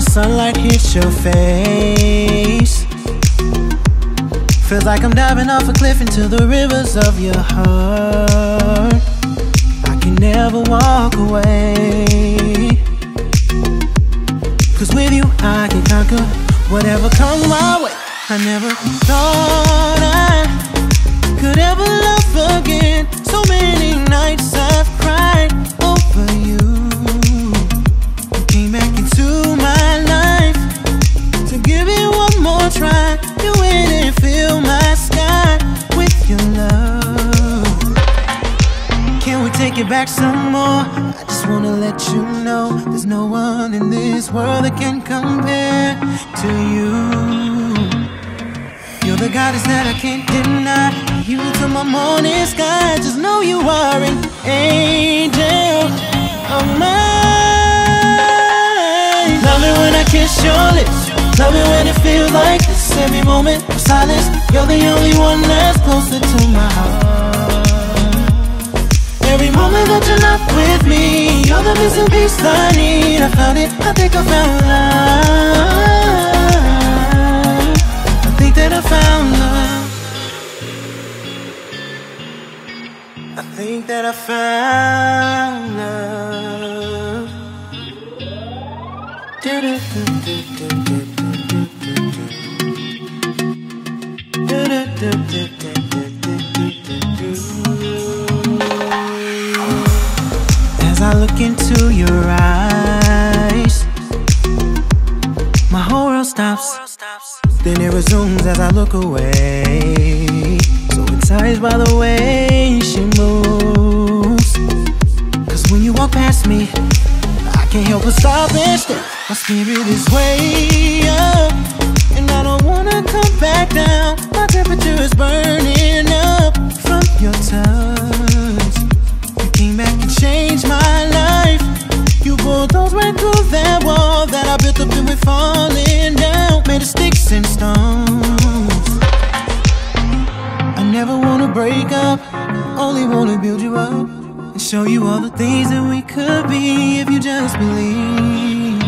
sunlight hits your face. Feels like I'm diving off a cliff into the rivers of your heart. I can never walk away. Cause with you I can conquer whatever comes my way. I never thought I could ever love again. It back some more? I just wanna let you know there's no one in this world that can compare to you. You're the goddess that I can't deny. You to my morning sky. Just know you are an angel of mine. Love it when I kiss your lips. Love it when it feels like this. Every moment of silence. You're the only one that's closer to my heart. Me, you're the missing I need. I found it. I think I found love. I think that I found love. I think that I found love. As I look into your eyes, my whole world stops. Then it resumes as I look away. So enticed by the way she moves. Cause when you walk past me, I can't help but stop and stare. My spirit is way up, and I don't wanna come back down. My temperature is burning through that wall that I built up and we're falling down. Made of sticks and stones. I never wanna break up, only wanna build you up and show you all the things that we could be if you just believe.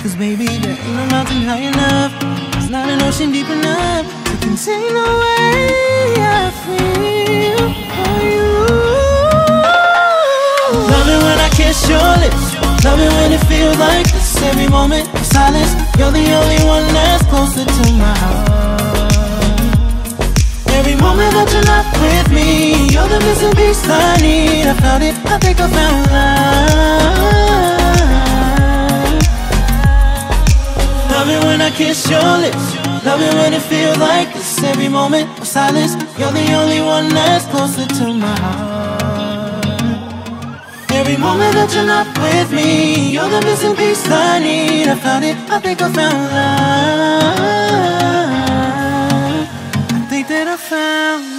Cause baby, there ain't no mountain high enough, there's not an ocean deep enough to contain the way I feel for you. Love it when I kiss your lips. Love it Every moment of silence, you're the only one that's closer to my heart. Every moment that you're not with me, you're the missing piece I need. I found it, I think I found love. Love it when I kiss your lips. Love it when it feels like this. Every moment of silence, you're the only one that's closer to my heart. Every moment that you're not with me, you're the missing piece I need. I found it, I think I found love. I think that I found.